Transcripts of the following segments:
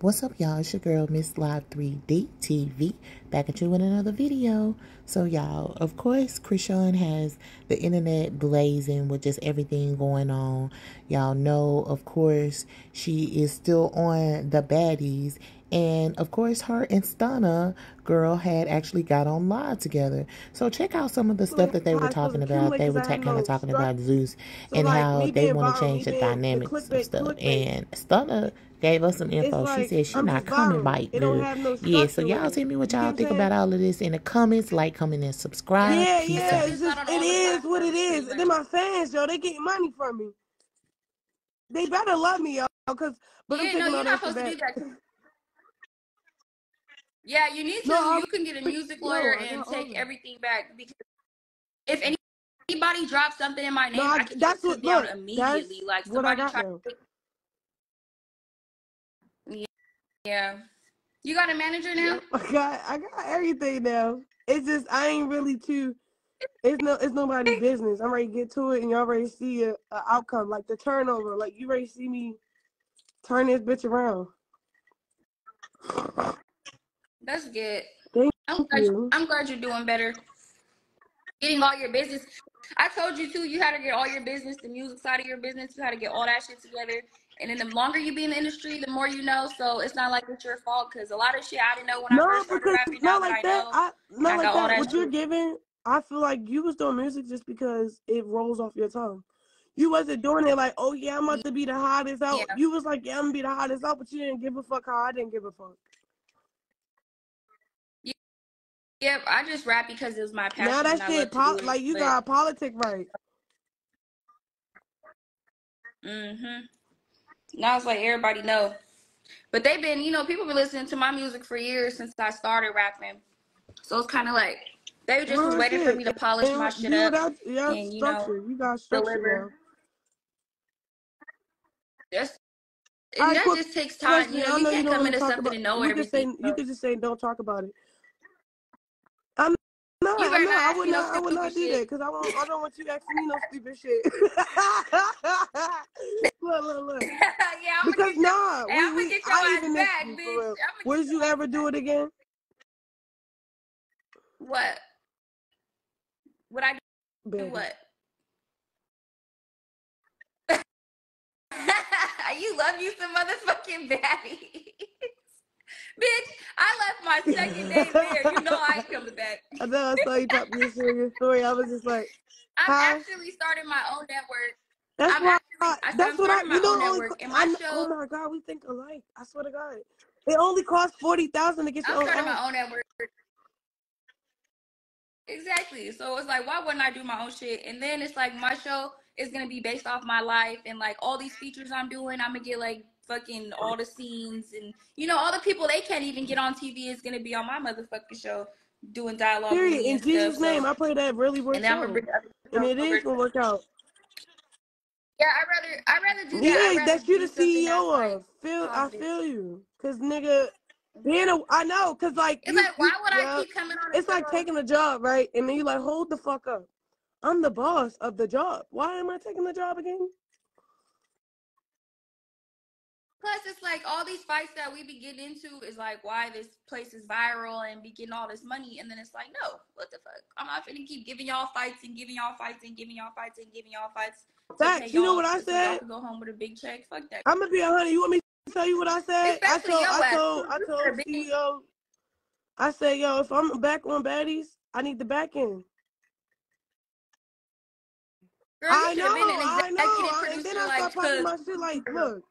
What's up, y'all? It's your girl, Miss Live 3D TV, back at you with another video. So, y'all, of course, Chrisean has the internet blazing with just everything going on. Y'all know, of course, she is still on the baddies. And of course, her and Stunna girl had actually got on live together. So check out some of the stuff that they were talking about. They were kind of talking about Zeus and how they want to change the dynamics of stuff. And Stunna gave us some info. She said she's not coming back good. Yeah, so y'all tell me what y'all think about all of this in the comments. Like, comment, and subscribe. Yeah, Peace yeah, out. it's just, it is what it is. And then my fans, yo, they get money from me. They better love me, y'all, because but I'm Yeah, taking no, all you're that not shit supposed to do back. that. 'cause- Yeah, you need to. No, you can get a music lawyer and take everything back because if any, anybody drops something in my name, No, I, I, can that's what look. immediately. Like what I somebody got try. now. Yeah, you got a manager now. I got I got everything now. It's just I ain't really too. It's no it's nobody's business. I'm ready to get to it, and y'all ready to see a, a outcome like the turnover. Like you ready to see me turn this bitch around. That's good. Thank I'm glad. You. I'm glad you're doing better. Getting all your business. I told you too. You had to get all your business, the music side of your business. You had to get all that shit together. And then the longer you be in the industry, the more you know. So it's not like it's your fault because a lot of shit I didn't know when I No, first started because rapping. Not that I like that. know, I not I like that. that What you're giving, I feel like you was doing music just because it rolls off your tongue. You wasn't doing it like, oh yeah, I'm about to be the hottest out. Yeah. You was like, yeah, I'm gonna be the hottest out, but you didn't give a fuck how I didn't give a fuck. Yep, I just rap because it was my passion now that and shit, pol- like you But, got politic right. hmm Now it's like everybody know. But they've been, you know, people been listening to my music for years since I started rapping. So it's kind of like they just Real waiting for me to polish my shit you up without yeah, and you know. You got structure deliver. That's and Alright, that quick just takes time. You know, you you can't come into something about and know we could say everything. you So could just say don't talk about it. I'm not, I'm better not, not I would no not, I would not do that because I I don't want you asking me no stupid shit. look, look, look. yeah, I'm Because nah, we, I'm we, get your I even back, you bitch. Would you ever do it again? What? Would I do Baby. what? you love you some motherfucking baddies. Bitch, I left my second day there. You know I. I know I saw you sharing your story. I was just like, I'm actually starting my own network. That's I'm why. actually, I that's I'm what I. You own know, only. network, co- and I oh show. my god, we think alike. I swear to God, it only costs forty thousand to get your I'm own starting app. my own network. Exactly. So it's like, why wouldn't I do my own shit? And then it's like my show is gonna be based off my life and like all these features I'm doing. I'm gonna get like fucking all the scenes and you know all the people they can't even get on TV is gonna be on my motherfucking show doing dialogue Period. In and stuff. Jesus' name, So I pray that really and works then out, bring and it is gonna work out. Yeah, I rather I rather do that. Yeah, that's you the CEO of. Feel I feel you, cause nigga, being a I know, cause like It's you like why would I keep coming on it's like taking a job right, and then you like hold the fuck up. I'm the boss of the job. Why am I taking the job again? It's like all these fights that we be getting into is like why this place is viral and be getting all this money, and then it's like, no, what the fuck? I'm not finna keep giving y'all fights and giving y'all fights and giving y'all fights and giving y'all fights Facts. You know what I said? go home with a big check. Fuck that. I'm gonna be a hundred. You want me to tell you what I said? I told I told. I told CEO. I said, yo, if I'm back on baddies, I need the back end. Girl, you I know, I know. And then I start cause my shit like, look,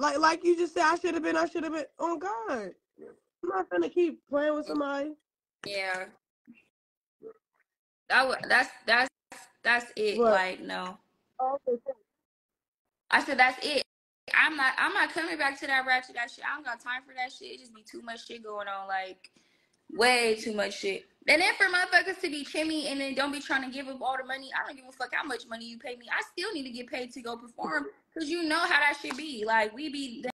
like like you just said, I should have been, I should have been. Oh God, I'm not gonna keep playing with somebody. yeah, that wa- that's that's that's it. What? Like, no, Oh, okay. I said that's it. I'm not I'm not coming back to that ratchet that shit. I don't got time for that shit. It just be too much shit going on, like way too much shit. And then for motherfuckers to be chimmy and then don't be trying to give up all the money. I don't give a fuck how much money you pay me. I still need to get paid to go perform because you know how that should be. Like we be